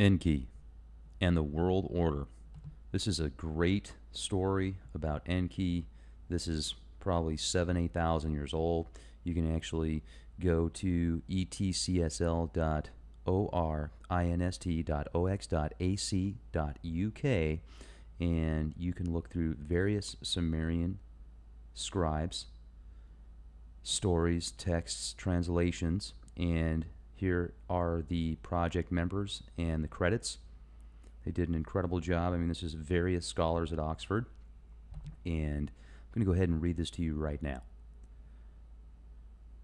Enki and the World Order. This is a great story about Enki. This is probably seven, eight thousand years old. You can actually go to etcsl.orinst.ox.ac.uk and you can look through various Sumerian scribes, stories, texts, translations, and here are the project members and the credits. They did an incredible job. I mean, this is various scholars at Oxford. And I'm going to go ahead and read this to you right now.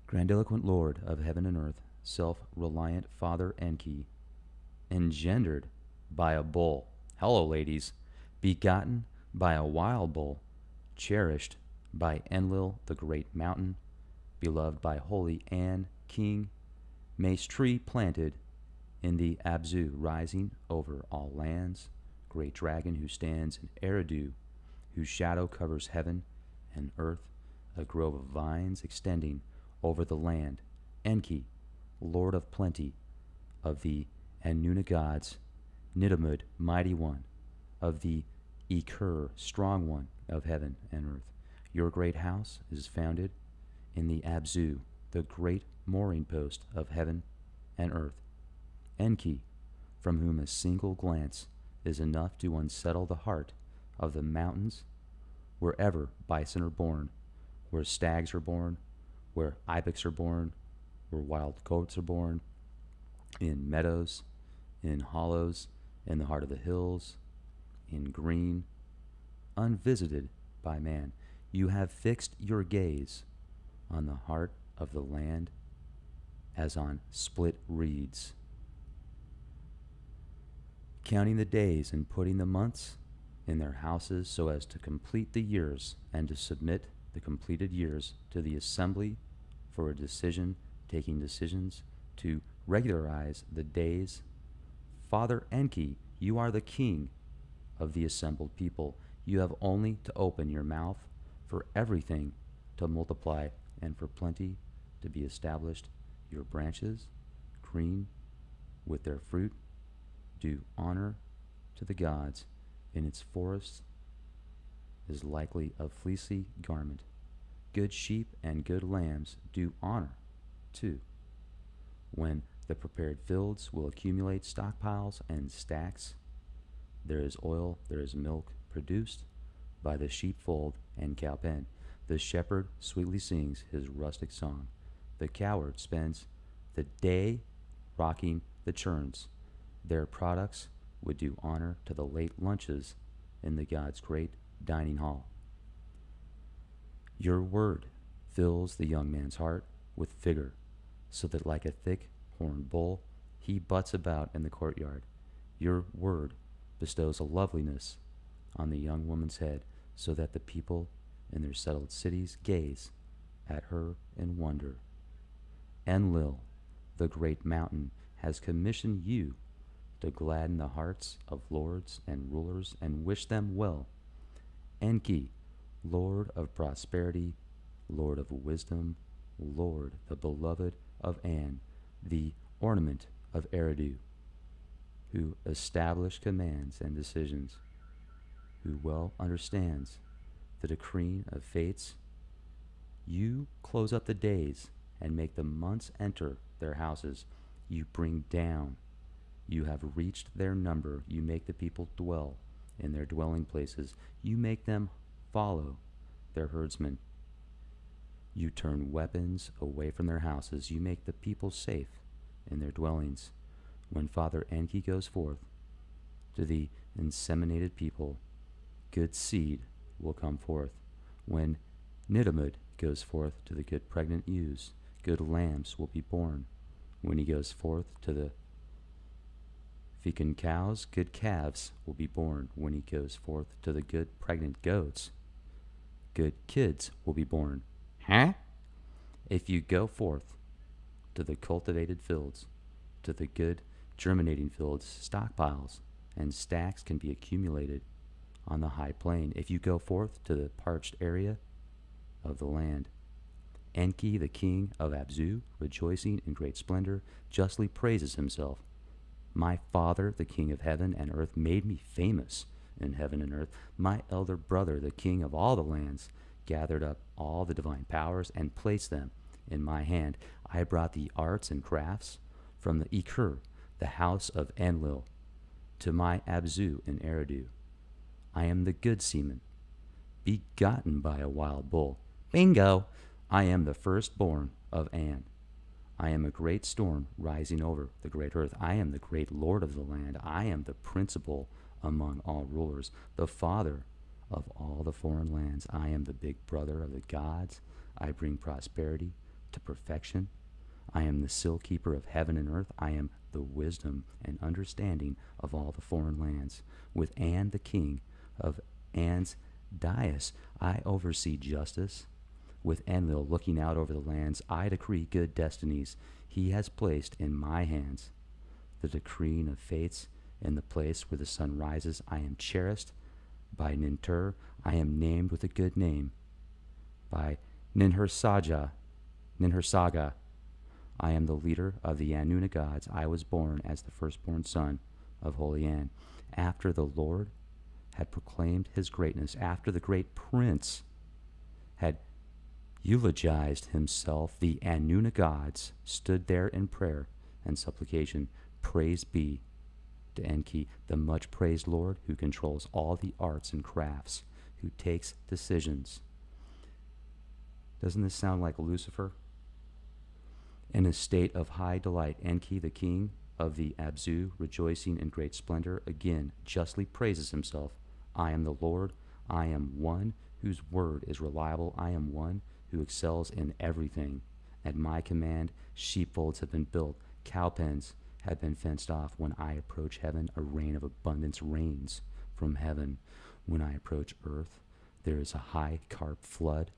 Grandiloquent Lord of heaven and earth, self reliant Father Enki, engendered by a bull. Hello, ladies. Begotten by a wild bull, cherished by Enlil the great mountain, beloved by holy An, king, mace tree planted in the Abzu, rising over all lands, great dragon who stands in Eridu, whose shadow covers heaven and earth, a grove of vines extending over the land, Enki, Lord of plenty, of the Anuna gods, Nudimmud, mighty one, of the Ekur, strong one of heaven and earth. Your great house is founded in the Abzu, the great mooring post of heaven and earth. Enki, from whom a single glance is enough to unsettle the heart of the mountains, wherever bison are born, where stags are born, where ibex are born, where wild goats are born, in meadows, in hollows, in the heart of the hills, in green, unvisited by man. You have fixed your gaze on the heart of the land as on split reeds. Counting the days and putting the months in their houses so as to complete the years and to submit the completed years to the assembly for a decision, taking decisions to regularize the days. Father Enki, you are the king of the assembled people. You have only to open your mouth for everything to multiply and for plenty to be established your branches, green with their fruit, do honor to the gods. In its forests is likely a fleecy garment. Good sheep and good lambs do honor, too. When the prepared fields will accumulate stockpiles and stacks, there is oil, there is milk produced by the sheepfold and cowpen. The shepherd sweetly sings his rustic song. The coward spends the day rocking the churns. Their products would do honor to the late lunches in the God's great dining hall. Your word fills the young man's heart with vigor, so that like a thick horned bull, he butts about in the courtyard. Your word bestows a loveliness on the young woman's head, so that the people in their settled cities gaze at her in wonder. Enlil, the great mountain, has commissioned you to gladden the hearts of lords and rulers and wish them well. Enki, Lord of prosperity, Lord of wisdom, Lord, the beloved of An, the ornament of Eridu, who established commands and decisions, who well understands the decreeing of fates. You close up the days and make the months enter their houses. You bring down. You have reached their number. You make the people dwell in their dwelling places. You make them follow their herdsmen. You turn weapons away from their houses. You make the people safe in their dwellings. When Father Enki goes forth to the inseminated people, good seed will come forth. When Nudimmud goes forth to the good pregnant ewes, good lambs will be born. When he goes forth to the fecund cows, good calves will be born. When he goes forth to the good pregnant goats, good kids will be born. Huh? If you go forth to the cultivated fields, to the good germinating fields, stockpiles and stacks can be accumulated on the high plain. If you go forth to the parched area of the land, Enki, the king of Abzu, rejoicing in great splendor, justly praises himself My Father, the King of heaven and earth, made me famous in heaven and earth. My elder brother, the King of all the lands, gathered up all the divine powers and placed them in my hand. I brought the arts and crafts from the Ekur, the house of Enlil, to my Abzu in Eridu. I am the good seaman, begotten by a wild bull. Bingo! I am the firstborn of An. I am a great storm rising over the great earth. I am the great Lord of the land. I am the principal among all rulers, the father of all the foreign lands. I am the big brother of the gods. I bring prosperity to perfection. I am the seal keeper of heaven and earth. I am the wisdom and understanding of all the foreign lands. With An, the king of An's dais, I oversee justice. With Enlil looking out over the lands, I decree good destinies he has placed in my hands. The decreeing of fates in the place where the sun rises, I am cherished. By Nintur, I am named with a good name. By Ninhursaja, Ninhursaga, I am the leader of the Anuna gods. I was born as the firstborn son of Holy An. After the Lord had proclaimed his greatness, after the great prince had eulogized himself, the Anuna gods stood there in prayer and supplication. Praise be to Enki, the much praised Lord who controls all the arts and crafts, who takes decisions. Doesn't this sound like Lucifer? In a state of high delight, Enki, the king of the Abzu, rejoicing in great splendor, again justly praises himself. I am the Lord. I am one whose word is reliable. I am one who excels in everything. At my command, sheepfolds have been built, cowpens have been fenced off. When I approach heaven, a rain of abundance rains from heaven. When I approach earth, there is a high carp flood.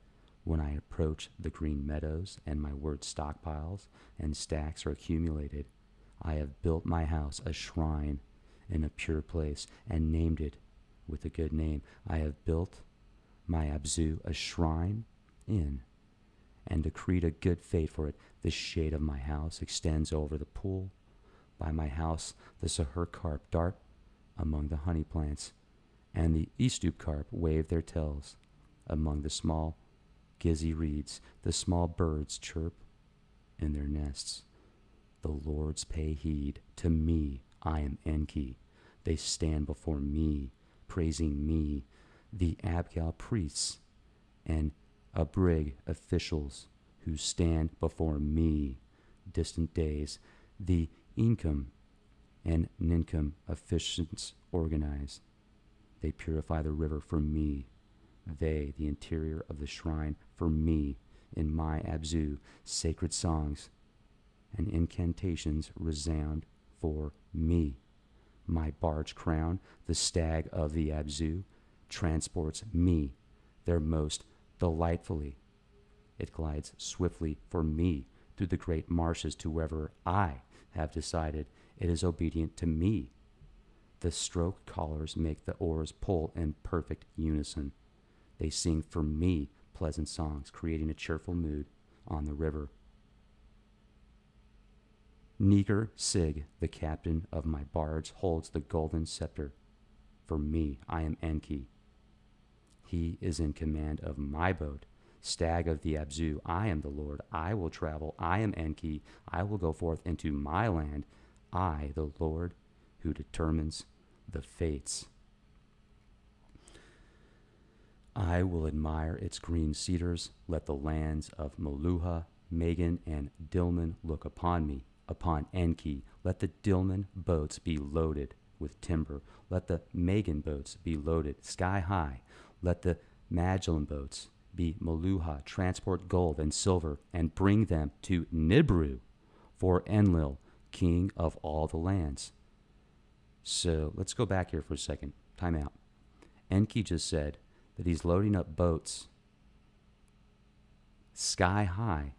When I approach the green meadows and my word stockpiles and stacks are accumulated, I have built my house a shrine in a pure place and named it with a good name. I have built my Abzu a shrine in and decreed a good fate for it. The shade of my house extends over the pool. By my house, the Sahur carp dart among the honey plants, and the Eastoop carp wave their tails among the small gizzy reeds. The small birds chirp in their nests. The lords pay heed to me. I am Enki. They stand before me, praising me. The Abgal priests and Abrig officials who stand before me, distant days. The Enkum and Ninkum officiants organize. They purify the river for me. They, the interior of the shrine, for me. In my Abzu, sacred songs and incantations resound for me. My barge crown, the stag of the Abzu, transports me, their most delightfully. It glides swiftly for me through the great marshes to wherever I have decided it is obedient to me. The stroke collars make the oars pull in perfect unison. They sing for me pleasant songs, creating a cheerful mood on the river. Niger Sig, the captain of my bards, holds the golden scepter. For me, I am Enki. He is in command of my boat, stag of the Abzu. I am the Lord. I will travel. I am Enki. I will go forth into my land. I, the Lord, who determines the fates. I will admire its green cedars. Let the lands of Meluha, Magan, and Dilmun look upon me, upon Enki. Let the Dilmun boats be loaded with timber. Let the Magan boats be loaded sky high. Let the Magellan boats be Meluha, transport gold and silver, and bring them to Nibru for Enlil, king of all the lands. So let's go back here for a second. Time out. Enki just said that he's loading up boats sky high,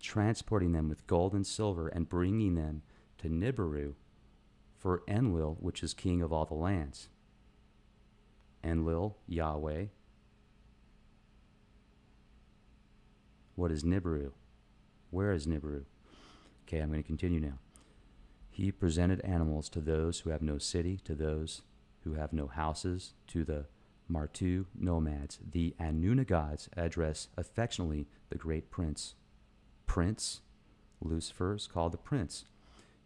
transporting them with gold and silver, and bringing them to Nibiru for Enlil, which is king of all the lands. Enlil, Yahweh. What is Nibiru? Where is Nibiru? Okay, I'm going to continue now. He presented animals to those who have no city, to those who have no houses, to the Martu nomads. The Anuna gods address affectionately the great prince. Prince, Lucifer is called the prince,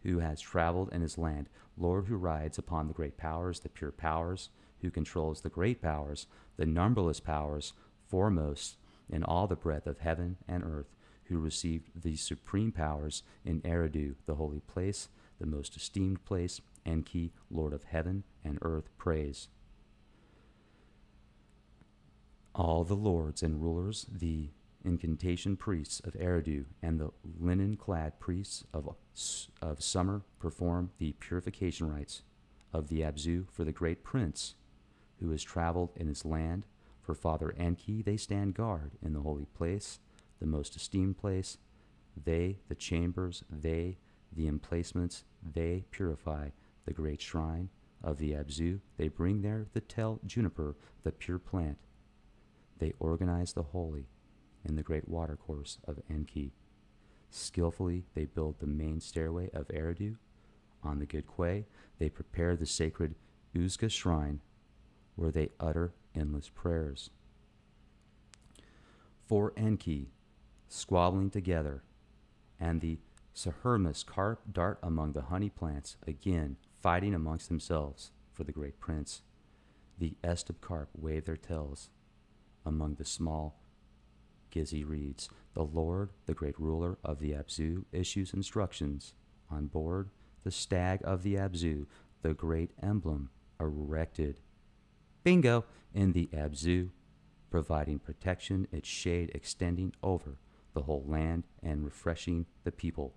who has traveled in his land, Lord who rides upon the great powers, the pure powers, who controls the great powers, the numberless powers, foremost in all the breadth of heaven and earth, who received the supreme powers in Eridu, the holy place, the most esteemed place, Enki, Lord of heaven and earth, praise. All the lords and rulers, the incantation priests of Eridu, and the linen clad priests of, of Sumer perform the purification rites of the Abzu for the great prince who has traveled in his land. For Father Enki, they stand guard in the holy place, the most esteemed place. They, the chambers, they, the emplacements, they purify the great shrine of the Abzu. They bring there the tel juniper, the pure plant. They organize the holy in the great watercourse of Enki. Skillfully they build the main stairway of Eridu. On the good quay, they prepare the sacred Uzga shrine, where they utter endless prayers. For Enki, squabbling together, and the Sahermus carp dart among the honey plants, again fighting amongst themselves for the great prince. The Estep carp wave their tails among the small Gizzy reeds. The Lord, the great ruler of the Abzu, issues instructions. On board the stag of the Abzu, the great emblem erected. Bingo! In the Abzu, providing protection, its shade extending over the whole land and refreshing the people.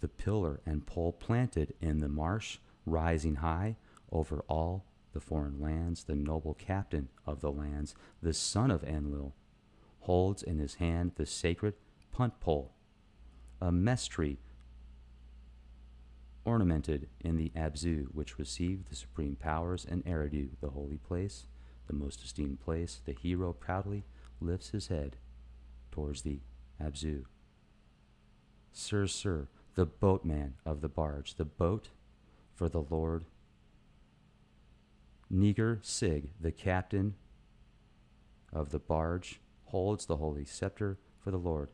The pillar and pole planted in the marsh, rising high over all the foreign lands, the noble captain of the lands, the son of Enlil, holds in his hand the sacred punt pole, a mess tree ornamented in the Abzu, which received the supreme powers and Eridu, the holy place, the most esteemed place. The hero proudly lifts his head towards the Abzu. Sir, sir, the boatman of the barge, the boat for the Lord. Niger Sig, the captain of the barge, holds the holy scepter for the Lord.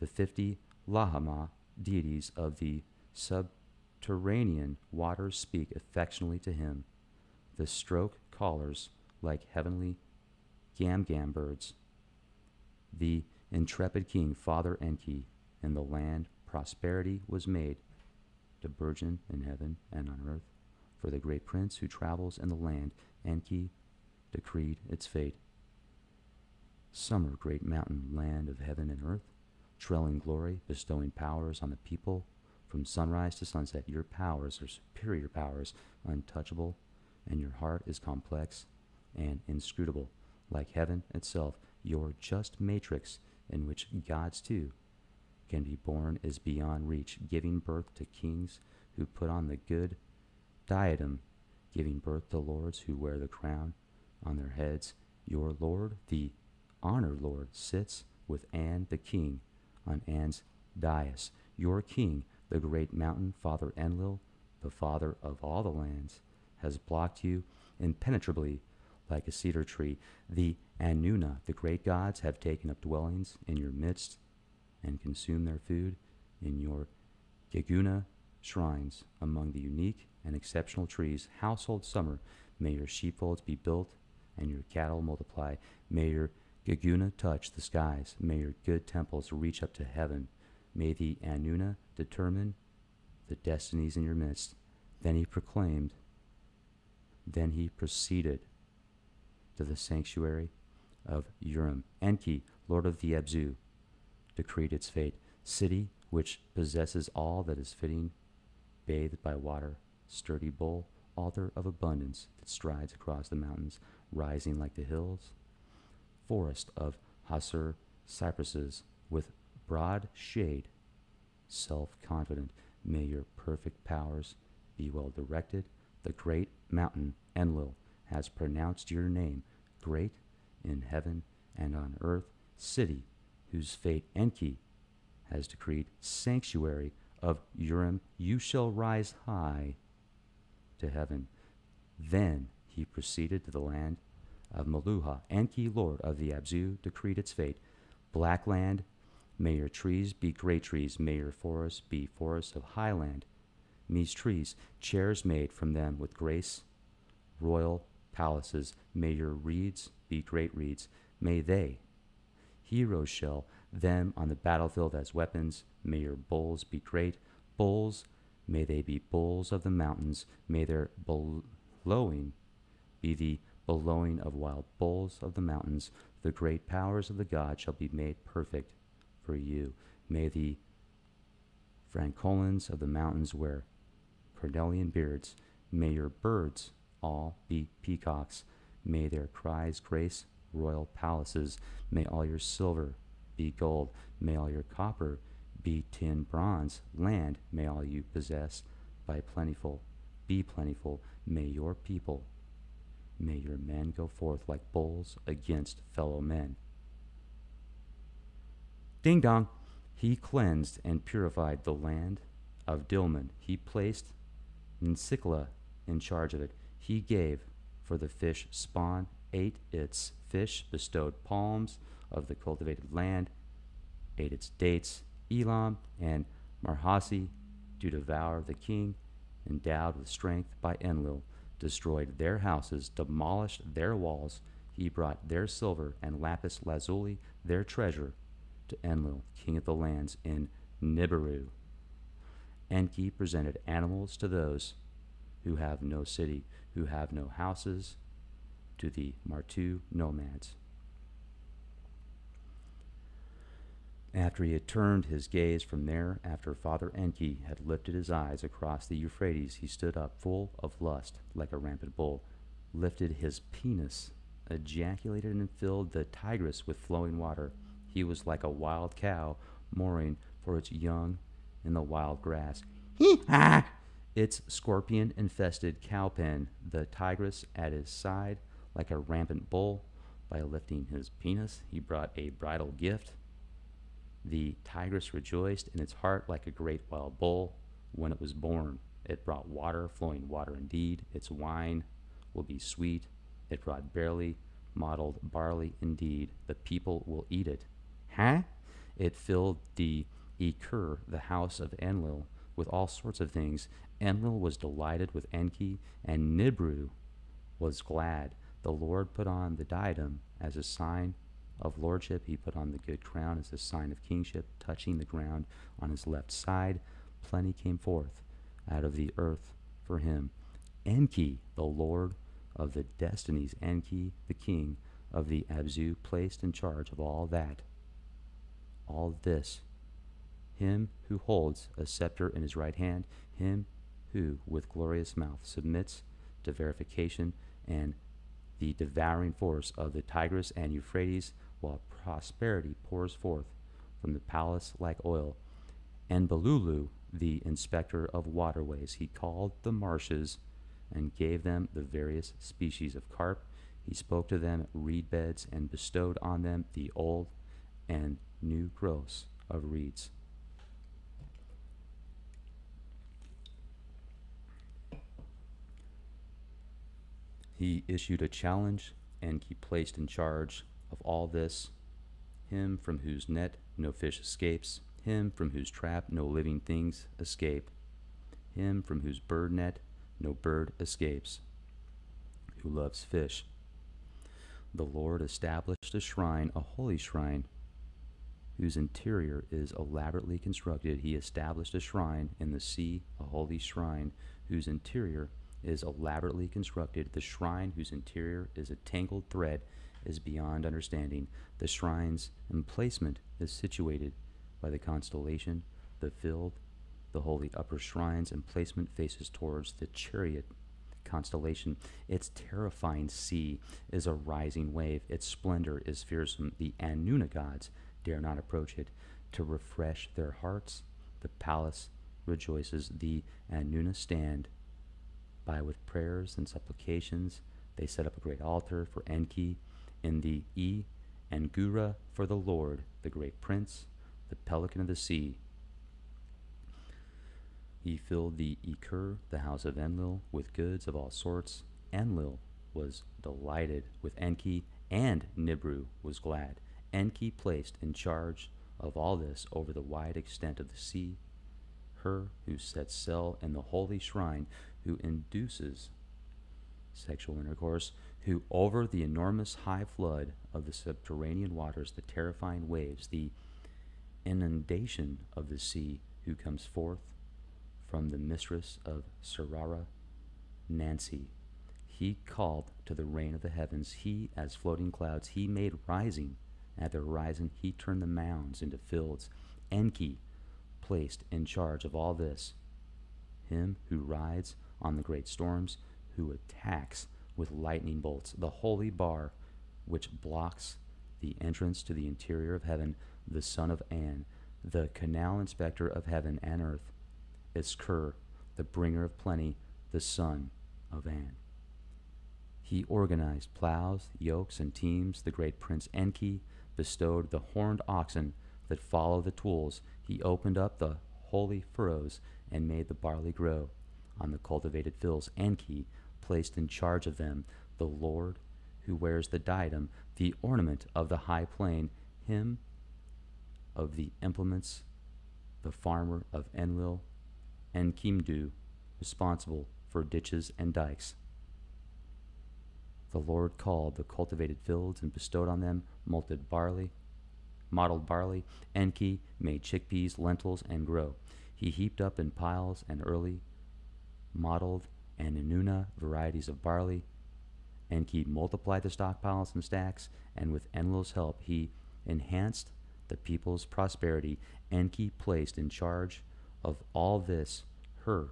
The fifty Lahama deities of the subterranean waters speak affectionately to him. The stroke callers like heavenly gam gam birds. The intrepid king, Father Enki, in the land prosperity was made to burgeon in heaven and on earth. For the great prince who travels in the land, Enki decreed its fate. Sumer, great mountain, land of heaven and earth, trailing glory, bestowing powers on the people from sunrise to sunset. Your powers are superior powers, untouchable, and your heart is complex and inscrutable, like heaven itself. Your just matrix, in which gods too can be born, is beyond reach, giving birth to kings who put on the good diadem, giving birth to lords who wear the crown on their heads. Your Lord, the honor, Lord, sits with Anne the king on Anne's dais. Your king, the great mountain, Father Enlil, the father of all the lands, has blocked you impenetrably like a cedar tree. The Anuna, the great gods, have taken up dwellings in your midst and consumed their food in your Geguna shrines among the unique and exceptional trees. Household Sumer, may your sheepfolds be built and your cattle multiply. May your Geguna touch the skies. May your good temples reach up to heaven. May the Anuna determine the destinies in your midst. Then he proclaimed, then he proceeded to the sanctuary of Urim. Enki, lord of the Abzu, decreed its fate. City which possesses all that is fitting, bathed by water, sturdy bull, author of abundance that strides across the mountains, rising like the hills, forest of Hasur cypresses with broad shade. Self confident, may your perfect powers be well directed. The great mountain Enlil has pronounced your name great in heaven and on earth, city whose fate Enki has decreed, sanctuary of Urim, you shall rise high to heaven. Then he proceeded to the land of Meluha. Enki, lord of the Abzu, decreed its fate. Black land, may your trees be great trees, may your forests be forests of highland. These trees, chairs made from them with grace, royal palaces, may your reeds be great reeds, may they, heroes shall them on the battlefield as weapons, may your bulls be great, bulls, may they be bulls of the mountains, may their bellowing be the bellowing of wild bulls of the mountains, the great powers of the God shall be made perfect for you. May the francolins of the mountains wear cornelian beards. May your birds all be peacocks. May their cries grace royal palaces. May all your silver be gold. May all your copper be tin bronze. Land may all you possess by plentiful. Be plentiful. May your people May your men go forth like bulls against fellow men. Ding dong! He cleansed and purified the land of Dilmun. He placed Nsikla in charge of it. He gave for the fish spawn, ate its fish, bestowed palms of the cultivated land, ate its dates. Elam and Marhasi to devour the king, endowed with strength by Enlil destroyed their houses, demolished their walls. He brought their silver and lapis lazuli, their treasure, to Enlil, king of the lands, in Nibiru. Enki presented animals to those who have no city, who have no houses, to the Martu nomads. After he had turned his gaze from there, after Father Enki had lifted his eyes across the Euphrates, he stood up full of lust, like a rampant bull, lifted his penis, ejaculated and filled the Tigris with flowing water. He was like a wild cow mooring for its young in the wild grass. Its scorpion infested cow pen, the Tigris at his side, like a rampant bull. By lifting his penis, he brought a bridal gift the Tigris rejoiced in its heart like a great wild bull when it was born. It brought water, flowing water indeed. Its wine will be sweet. It brought barley, mottled barley indeed. The people will eat it. Huh? It filled the Ekur, the house of Enlil, with all sorts of things. Enlil was delighted with Enki, and Nibru was glad. The Lord put on the diadem as a sign of lordship. He put on the good crown as a sign of kingship, touching the ground on his left side. Plenty came forth out of the earth for him. Enki, the lord of the destinies, Enki, the king of the Abzu, placed in charge of all that. All this. Him who holds a scepter in his right hand, him who, with glorious mouth, submits to verification and the devouring force of the Tigris and Euphrates, while prosperity pours forth from the palace like oil. Enbilulu, the inspector of waterways, he called the marshes and gave them the various species of carp. He spoke to them reed beds and bestowed on them the old and new growths of reeds. He issued a challenge and he placed in charge of all this, him from whose net no fish escapes, him from whose trap no living things escape, him from whose bird net no bird escapes, who loves fish. The Lord established a shrine, a holy shrine, whose interior is elaborately constructed. He established a shrine in the sea, a holy shrine, whose interior is elaborately constructed. The shrine, whose interior is a tangled thread, is beyond understanding. The shrine's emplacement is situated by the constellation, the field, the holy upper shrine's emplacement faces towards the chariot constellation. Its terrifying sea is a rising wave. Its splendor is fearsome. The Anuna gods dare not approach it. To refresh their hearts, the palace rejoices. The Anuna stand by with prayers and supplications. They set up a great altar for Enki in the E and Gura for the Lord, the great prince, the pelican of the sea. He filled the Ekur, the house of Enlil, with goods of all sorts. Enlil was delighted with Enki, and Nibru was glad. Enki placed in charge of all this over the wide extent of the sea, her who sets sail in the holy shrine, who induces sexual intercourse, who over the enormous high flood of the subterranean waters, the terrifying waves, the inundation of the sea, who comes forth from the mistress of Sarara, Nanshe. He called to the rain of the heavens. He, as floating clouds, he made rising. At the horizon, he turned the mounds into fields. Enki placed in charge of all this. Him who rides on the great storms, who attacks with lightning bolts the holy bar which blocks the entrance to the interior of heaven, the son of An, the canal inspector of heaven and earth, Iskur, the bringer of plenty, the son of An. He organized plows, yokes, and teams. The great prince Enki bestowed the horned oxen that follow the tools. He opened up the holy furrows and made the barley grow on the cultivated fields. Enki placed in charge of them the Lord who wears the diadem, the ornament of the high plain, him of the implements, the farmer of Enlil, and Kimdu, responsible for ditches and dikes. The Lord called the cultivated fields and bestowed on them malted barley, mottled barley. Enki made chickpeas, lentils, and grow. He heaped up in piles and early mottled and inuna varieties of barley. Enki multiplied the stockpiles and stacks, and with Enlil's help, he enhanced the people's prosperity. Enki placed in charge of all this her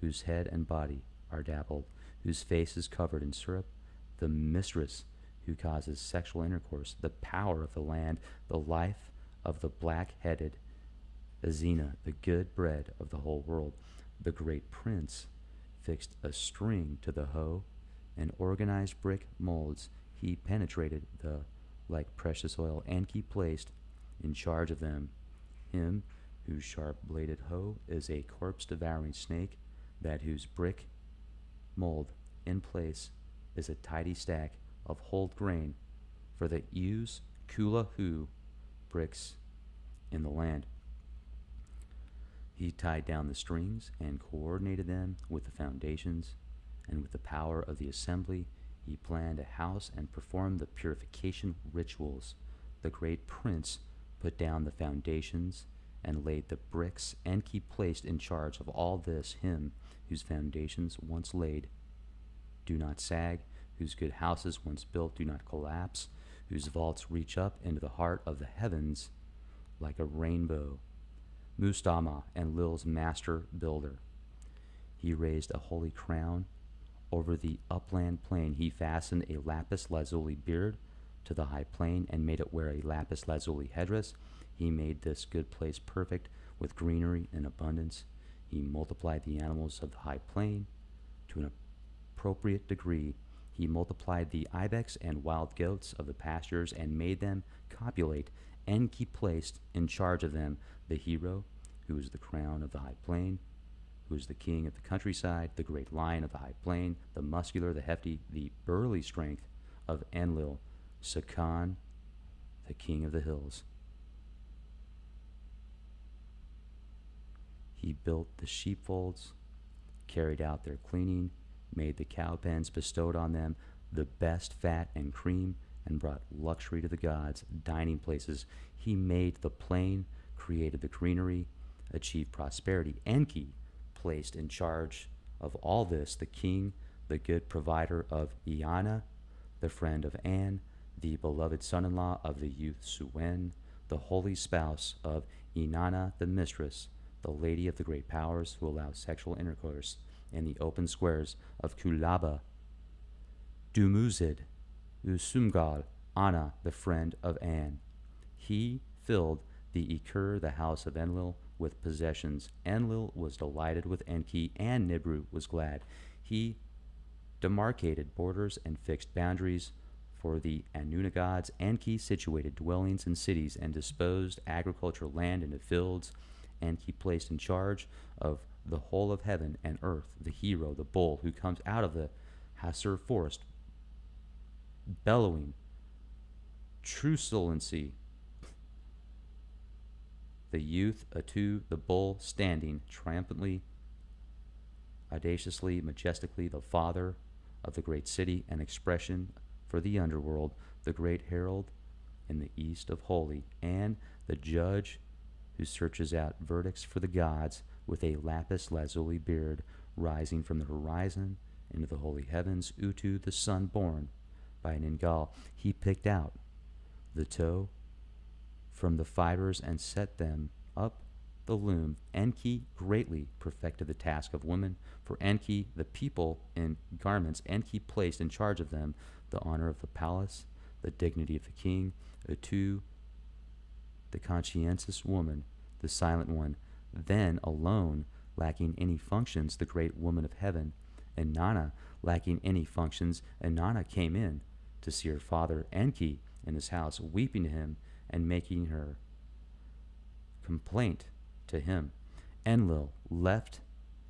whose head and body are dappled, whose face is covered in syrup, the mistress who causes sexual intercourse, the power of the land, the life of the black headed Azina, the good bread of the whole world, the great prince fixed a string to the hoe and organized brick molds. He penetrated the like precious oil, and he placed in charge of them him whose sharp bladed hoe is a corpse devouring snake, that whose brick mold in place is a tidy stack of hulled grain for the use kula hu bricks in the land. He tied down the strings and coordinated them with the foundations, and with the power of the assembly, he planned a house and performed the purification rituals. The great prince put down the foundations and laid the bricks, and he placed in charge of all this him whose foundations once laid do not sag, whose good houses once built do not collapse, whose vaults reach up into the heart of the heavens like a rainbow Mustama Enlil's master builder. He raised a holy crown over the upland plain. He fastened a lapis lazuli beard to the high plain and made it wear a lapis lazuli headdress. He made this good place perfect with greenery and abundance. He multiplied the animals of the high plain to an appropriate degree. He multiplied the ibex and wild goats of the pastures and made them copulate and he placed in charge of them the hero, who is the crown of the high plain, who is the king of the countryside, the great lion of the high plain, the muscular, the hefty, the burly strength of Enlil, Sakan, the king of the hills. He built the sheepfolds, carried out their cleaning, made the cow pens, bestowed on them the best fat and cream, and brought luxury to the gods, dining places. He made the plain, created the greenery, achieved prosperity. Enki placed in charge of all this the king, the good provider of Iana, the friend of An, the beloved son in law of the youth Suen, the holy spouse of Inanna the mistress, the lady of the great powers who allows sexual intercourse in the open squares of Kulaba, Dumuzid, Usumgal, Anna, the friend of An. He filled the Ekur, the house of Enlil, with possessions. Enlil was delighted with Enki, and Nibru was glad. He demarcated borders and fixed boundaries for the Anuna gods. Enki situated dwellings in cities and disposed agricultural land into fields. Enki placed in charge of the whole of heaven and earth, the hero, the bull who comes out of the Hasur forest, bellowing, truculency. The youth, Utu, the bull, standing triumphantly, audaciously, majestically, the father of the great city, an expression for the underworld, the great herald in the east of holy, and the judge who searches out verdicts for the gods with a lapis lazuli beard rising from the horizon into the holy heavens, Utu, the sun born by an Ingal, he picked out the toe from the fibers and set them up the loom. Enki greatly perfected the task of women. For Enki, the people in garments, Enki placed in charge of them the honor of the palace, the dignity of the king, Utu, the conscientious woman, the silent one, then alone, lacking any functions, the great woman of heaven, Inanna, lacking any functions, Inanna came in to see her father Enki in his house, weeping to him and making her complaint to him. Enlil left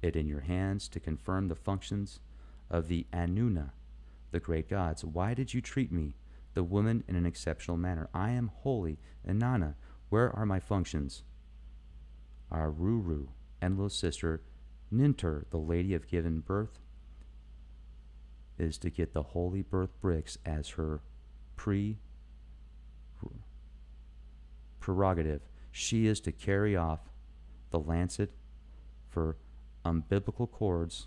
it in your hands to confirm the functions of the Anuna, the great gods. Why did you treat me, the woman, in an exceptional manner? I am holy, Inanna, where are my functions? Aruru, Enlil's sister, Nintur, the lady of given birth, is to get the holy birth bricks as her pre prerogative. She is to carry off the lancet for umbilical cords,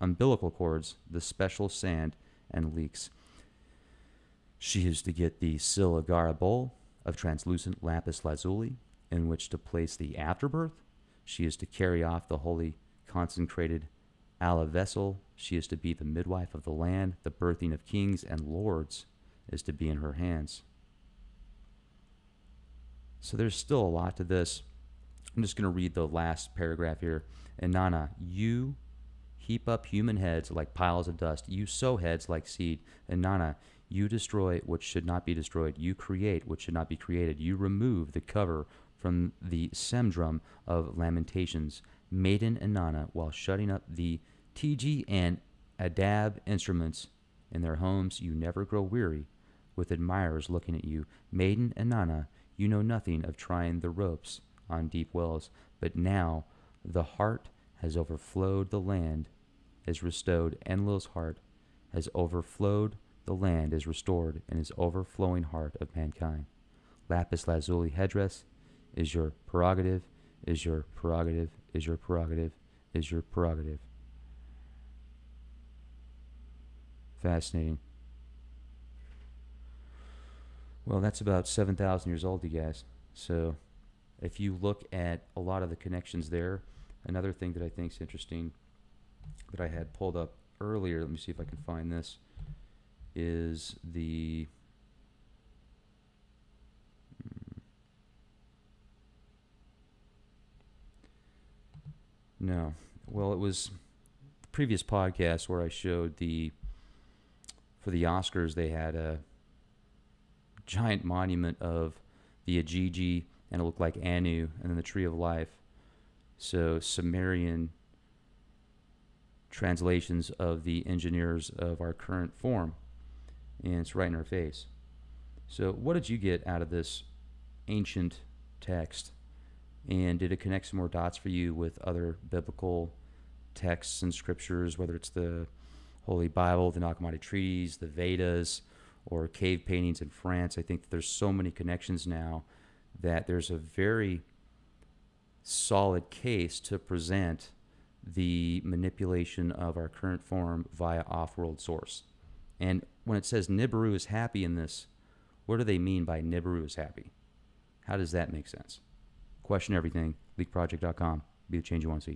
umbilical cords, the special sand and leeks. She is to get the Silagara bowl of translucent lapis lazuli in which to place the afterbirth. She is to carry off the holy consecrated ala vessel. She is to be the midwife of the land. The birthing of kings and lords is to be in her hands. So there's still a lot to this. I'm just going to read the last paragraph here. Inanna, you heap up human heads like piles of dust. You sow heads like seed. Inanna, you destroy what should not be destroyed. You create what should not be created. You remove the cover from the semdrum of lamentations. Maiden and while shutting up the tigi and Adab instruments in their homes, you never grow weary with admirers looking at you. Maiden and you know nothing of trying the ropes on deep wells, but now the heart has overflowed, the land is restored. Enlil's heart has overflowed, the land is restored, in his overflowing heart of mankind. Lapis lazuli headdress is your prerogative, is your prerogative, is your prerogative, is your prerogative. Fascinating. Well, that's about 7,000 years old, you guys. So if you look at a lot of the connections there, another thing that I think is interesting that I had pulled up earlier, let me see if I can find this, is the. hmm. No. Well, it was the previous podcast where I showed the. For the Oscars, they had a giant monument of the Ajiji, and it looked like Anu, and then the Tree of Life. So Sumerian translations of the engineers of our current form, and it's right in our face. So, what did you get out of this ancient text? And did it connect some more dots for you with other biblical texts and scriptures, whether it's the Holy Bible, the Nag treaties, the Vedas, or cave paintings in France. I think there's so many connections now that there's a very solid case to present the manipulation of our current form via off-world source. And when it says Nibiru is happy in this, what do they mean by Nibiru is happy? How does that make sense? Question everything. LeakProject.com. Be the change you want to see.